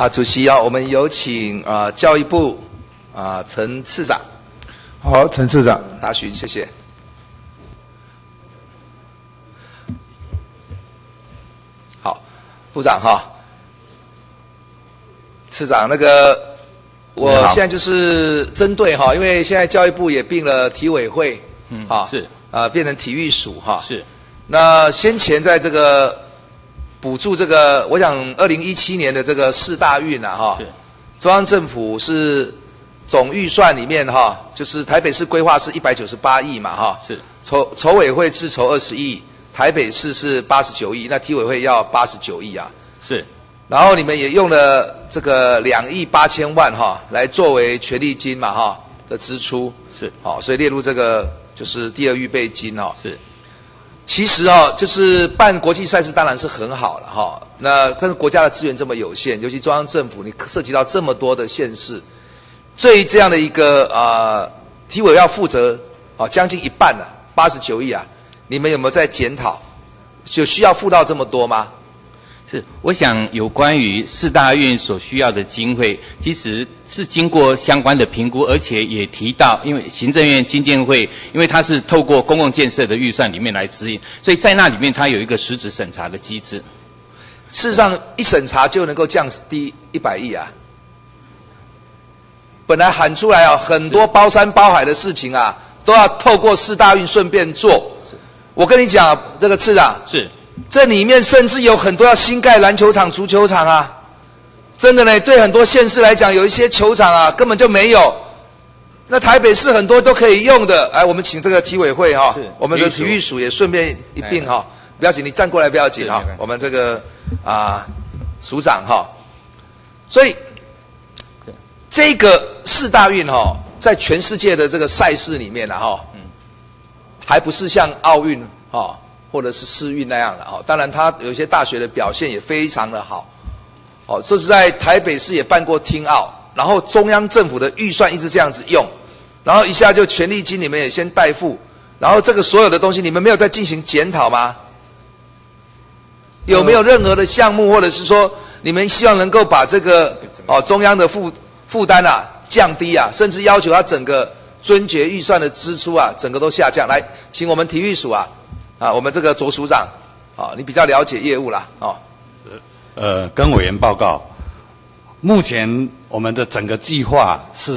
啊，主席啊，我们有请啊教育部啊陈次长。好，陈次长，答询，谢谢。好，部长哈，次长那个，我现在就是针对哈，因为现在教育部也并了体委会，嗯，好是啊，变成体育署哈，是。那先前在这个补助这个，我想二零一七年的这个四大运啊哈，中央政府是总预算里面哈，就是台北市规划是一百九十八亿嘛哈，是。筹筹委会自筹二十亿。台北市是八十九亿，那体委会要八十九亿啊。是，然后你们也用了这个两亿八千万哈，来作为权利金嘛哈的支出。是，好，所以列入这个就是第二预备金哦。是，其实哦，就是办国际赛事当然是很好了哈。那但是国家的资源这么有限，尤其中央政府，你涉及到这么多的县市，对于这样的一个啊体委要负责啊将近一半呢，八十九亿啊。你们有没有在检讨？就需要付到这么多吗？是，我想有关于四大运所需要的经费，其实是经过相关的评估，而且也提到，因为行政院经建会，因为它是透过公共建设的预算里面来指引，所以在那里面它有一个实质审查的机制。事实上，一审查就能够降低一百亿啊！本来喊出来啊，很多包山包海的事情啊，都要透过四大运顺便做。我跟你讲，这个次长是，这里面甚至有很多要新盖篮球场、足球场啊，真的呢。对很多县市来讲，有一些球场啊根本就没有。那台北市很多都可以用的，哎，我们请这个体委会哈，我们的体育署也顺便一并哈，不要紧，你站过来不要紧哈。我们这个啊署长哈，所以这个四大运哈，在全世界的这个赛事里面呢哈。还不是像奥运啊，或者是世运那样的哦。当然，他有些大学的表现也非常的好。哦，这是在台北市也办过听奥，然后中央政府的预算一直这样子用，然后一下就权力金你们也先代付，然后这个所有的东西你们没有在进行检讨吗？有没有任何的项目，或者是说你们希望能够把这个哦中央的负负担啊降低啊，甚至要求他整个。遵节预算的支出啊，整个都下降。来，请我们体育署啊，啊，我们这个卓署长，啊，你比较了解业务啦，哦。呃，跟委员报告，目前我们的整个计划是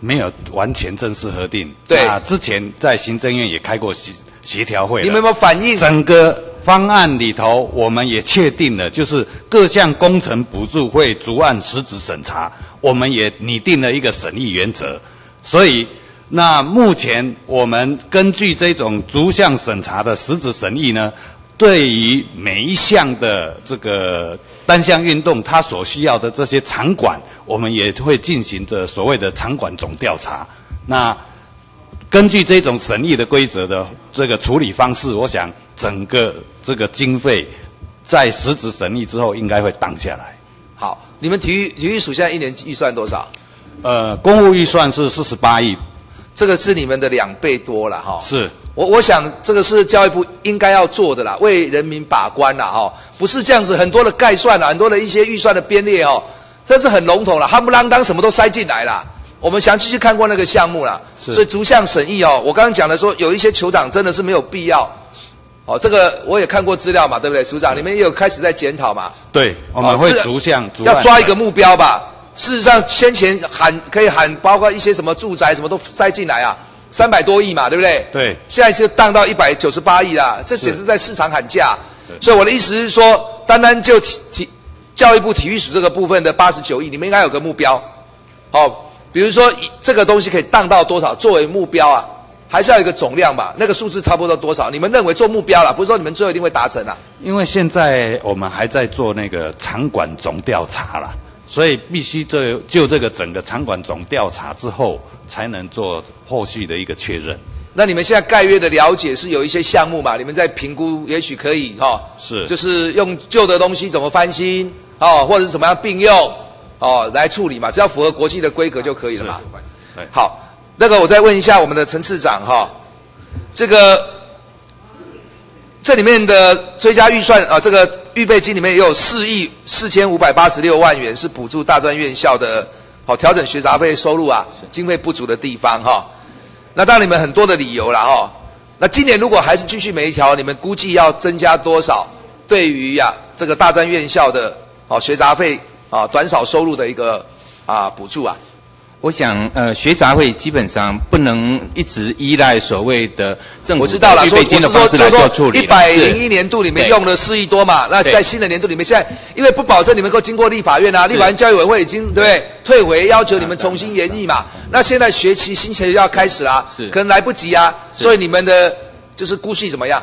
没有完全正式核定。对。啊，之前在行政院也开过协协调会。你们有没有反映？整个方案里头，我们也确定了，就是各项工程补助会逐案实质审查，我们也拟定了一个审议原则，所以。那目前我们根据这种逐项审查的实质审议呢，对于每一项的这个单项运动，它所需要的这些场馆，我们也会进行着所谓的场馆总调查。那根据这种审议的规则的这个处理方式，我想整个这个经费在实质审议之后，应该会降下来。好，你们体育体育署现在一年预算多少？呃，公务预算是四十八亿。这个是你们的两倍多了哈，是我我想这个是教育部应该要做的啦，为人民把关啦哈，不是这样子很多的概算啊，很多的一些预算的编列哦，这是很笼统了，夯不啷当什么都塞进来啦。我们详细去看过那个项目啦，所以逐项审议哦。我刚刚讲的说有一些酋长真的是没有必要，哦，这个我也看过资料嘛，对不对，署长？你们也有开始在检讨嘛？对，我们会逐项要抓一个目标吧。事实上，先前喊可以喊，包括一些什么住宅什么都塞进来啊，三百多亿嘛，对不对？对。现在就荡到一百九十八亿啦，这简直在市场喊价。所以我的意思是说，单单就体体教育部体育署这个部分的八十九亿，你们应该有个目标。好，比如说这个东西可以荡到多少作为目标啊？还是要一个总量吧？那个数字差不多多少？你们认为做目标了，不是说你们最后一定会达成啊？因为现在我们还在做那个场馆总调查了。所以必须就就这个整个场馆总调查之后，才能做后续的一个确认。那你们现在概约的了解是有一些项目嘛？你们在评估，也许可以哈，是，就是用旧的东西怎么翻新，哦，或者是怎么样并用，哦，来处理嘛，只要符合国际的规格就可以了嘛。好，那个我再问一下我们的陈次长哈，这个这里面的追加预算啊，这个。预备金里面也有四亿四千五百八十六万元是补助大专院校的，好调整学杂费收入啊，经费不足的地方哈。那当然你们很多的理由了哈。那今年如果还是继续没调，你们估计要增加多少？对于呀这个大专院校的哦学杂费啊短少收入的一个啊补助啊？我想，呃，学杂会基本上不能一直依赖所谓的政府我知道了，预说备金的方式来做处理。一百零一年度里面用了四亿多嘛，那在新的年度里面，现在因为不保证你们能够经过立法院啊，立法院教育委员会已经对不对退回要求你们重新研议嘛，那现在学期新学期要开始啦是，可能来不及啊，所以你们的就是估计怎么样？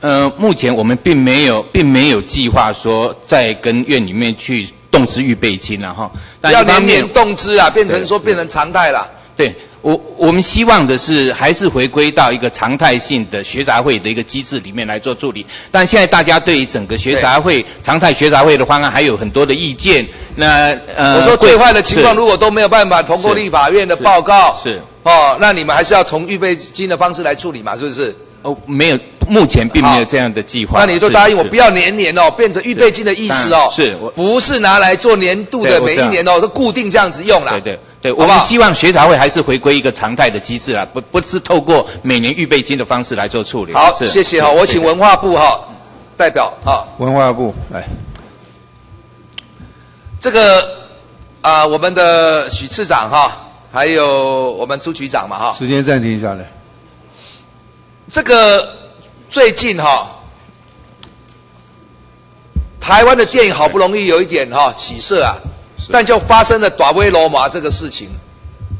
呃，目前我们并没有，并没有计划说再跟院里面去动资预备金了哈。但要一方面年年动资啊，变成对说变成常态了。对我，我们希望的是还是回归到一个常态性的学杂会的一个机制里面来做处理。但现在大家对于整个学杂会常态学杂会的方案还有很多的意见。那呃，我说最坏的情况，如果都没有办法通过立法院的报告，是哦，那你们还是要从预备金的方式来处理嘛，是不是？哦，没有，目前并没有这样的计划。那你就答应我，不要年年哦，变成预备金的意思哦，是不是拿来做年度的每一年哦，都固定这样子用啦。对对对，我们希望学茶会还是回归一个常态的机制啊，不不是透过每年预备金的方式来做处理。好，是谢谢哈，我请文化部哈代表哈，文化部来，这个啊我们的许次长哈，还有我们朱局长嘛哈，时间暂停一下来。这个最近哈，台湾的电影好不容易有一点哈起色啊，但就发生了短威罗马这个事情，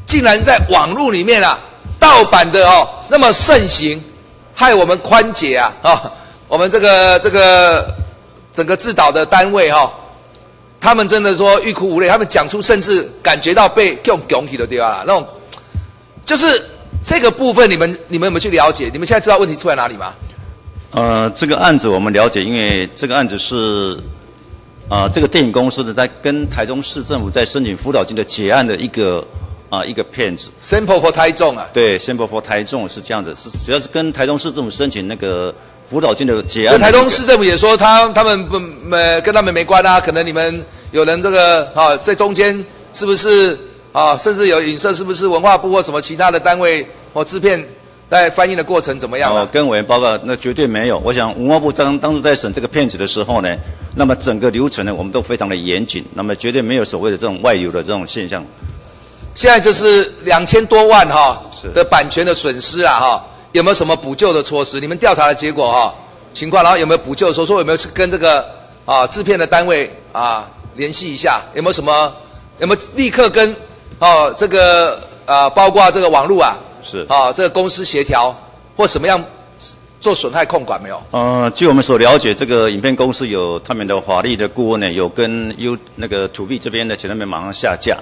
竟然在网络里面啊盗版的哦那么盛行，害我们宽姐啊啊，我们这个这个整个制导的单位哈、他们真的说欲哭无泪，他们讲出甚至感觉到被用拱起的地方啦，那种就是这个部分，你们你们有没有去了解？你们现在知道问题出在哪里吗？呃，这个案子我们了解，因为这个案子是，啊、这个电影公司的在跟台中市政府在申请辅导金的结案的一个啊、一个骗子。Sample for 台中啊，对，Sample for 台中是这样子，是主要是跟台中市政府申请那个辅导金的结案。台中市政府也说他他们不呃跟他们没关啊，可能你们有人这个啊在中间是不是啊，甚至有影射是不是文化部或什么其他的单位或制片在翻译的过程怎么样啊？哦，跟委员报告，那绝对没有。我想文化部当当初在审这个片子的时候呢，那么整个流程呢，我们都非常的严谨，那么绝对没有所谓的这种外流的这种现象。现在就是两千多万哈、是的版权的损失啊哈、有没有什么补救的措施？你们调查的结果哈、情况，然后有没有补救的说说有没有跟这个啊制片的单位啊联系一下？有没有什么有没有立刻跟哦、这个啊包括这个网络啊是啊这个公司协调或什么样做损害控管没有？呃，据我们所了解，这个影片公司有他们的法律的顾问呢，有跟 U 那个 To B 这边的，请他们马上下架。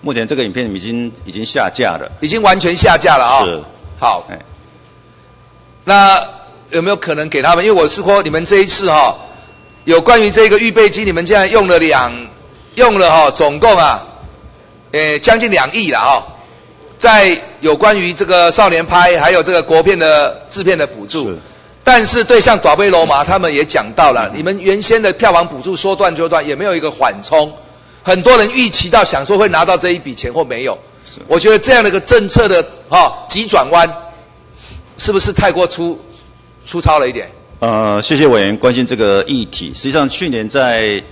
目前这个影片已经已经下架了。已经完全下架了啊、是。好，哎，那有没有可能给他们？因为我是说，你们这一次哈、有关于这个预备金，你们现在用了两，用了哈、总共啊，呃，将近两亿了哈、在有关于这个少年拍，还有这个国片的制片的补助。但是对像短威罗马他们也讲到了，你们原先的票房补助说断就断，也没有一个缓冲，很多人预期到想说会拿到这一笔钱或没有。我觉得这样的一个政策的哈、急转弯，是不是太过粗粗糙了一点？呃，谢谢委员关心这个议题。实际上，去年在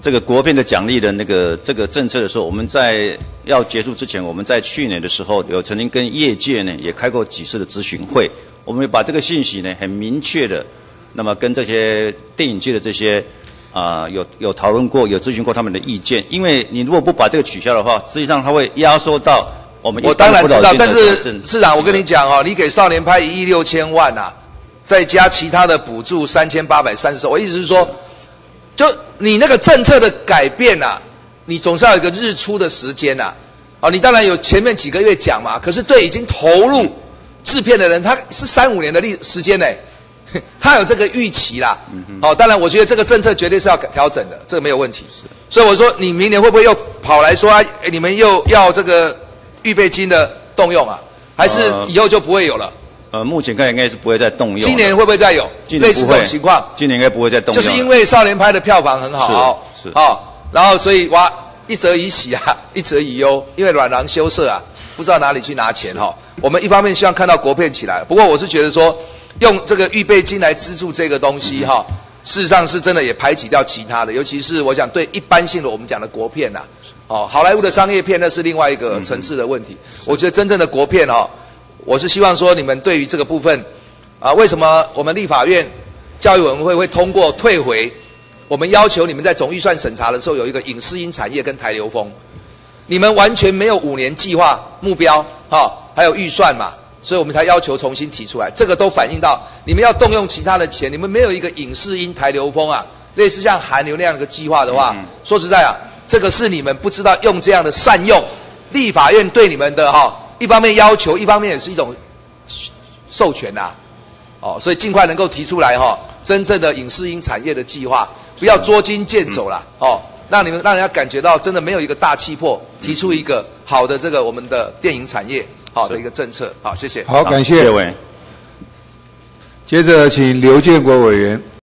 这个国片的奖励的那个这个政策的时候，我们在要结束之前，我们在去年的时候有曾经跟业界呢也开过几次的咨询会，我们把这个信息呢很明确的，那么跟这些电影界的这些啊、有有讨论过，有咨询过他们的意见。因为你如果不把这个取消的话，实际上它会压缩到我们我般当然知道，但是市长，我跟你讲哦，你给少年拍一亿六千万啊，再加其他的补助三千八百三十，我意思是说，就你那个政策的改变啊，你总是要有一个日出的时间呐、啊。你当然有前面几个月讲嘛，可是对已经投入制片的人，他是三五年的历时间呢，他有这个预期啦。嗯哼好、当然我觉得这个政策绝对是要改调整的，这个没有问题。所以我说，你明年会不会又跑来说，啊，哎你们又要这个预备金的动用啊？还是呃以后就不会有了？呃，目前看应该是不会再动用了。今年会不会再有类似这种情况？今年应该不会再动用了。就是因为少年派的票房很好，是是哦，然后所以哇，一则以喜啊，一则以忧，因为软囊羞涩啊，不知道哪里去拿钱哈、我们一方面希望看到国片起来，不过我是觉得说，用这个预备金来资助这个东西哈、事实上是真的也排挤掉其他的，尤其是我想对一般性的我们讲的国片呐、哦，好莱坞的商业片那是另外一个层次的问题。我觉得真正的国片哦，我是希望说你们对于这个部分啊，为什么我们立法院教育委员会会通过退回？我们要求你们在总预算审查的时候有一个影视音产业跟台流风，你们完全没有五年计划目标，哈、还有预算嘛，所以我们才要求重新提出来。这个都反映到你们要动用其他的钱，你们没有一个影视音台流风啊，类似像韩流那样的一个计划的话，说实在啊，这个是你们不知道用这样的善用，立法院对你们的哈、一方面要求，一方面也是一种授权呐、哦，所以尽快能够提出来哈、真正的影视音产业的计划，不要捉襟见肘啦，哦，让你们让人家感觉到真的没有一个大气魄，提出一个好的这个我们的电影产业好的一个政策，好，谢谢。好，感谢谢。委员。接着请刘建国委员。